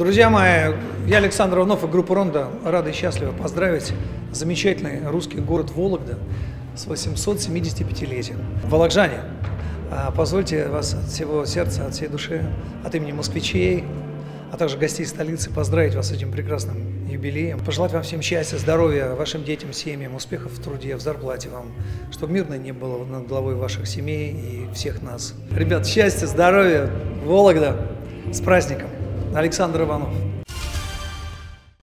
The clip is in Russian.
Друзья мои, я Александр Иванов и группа Ронда рады и счастливы поздравить замечательный русский город Вологда с 875-летием. Вологжане, а, позвольте вас от всего сердца, от всей души, от имени москвичей, а также гостей столицы поздравить вас с этим прекрасным юбилеем, пожелать вам всем счастья, здоровья, вашим детям, семьям, успехов в труде, в зарплате вам, чтобы мирно не было над головой ваших семей и всех нас. Ребят, счастья, здоровья, Вологда, с праздником! Александр Иванов.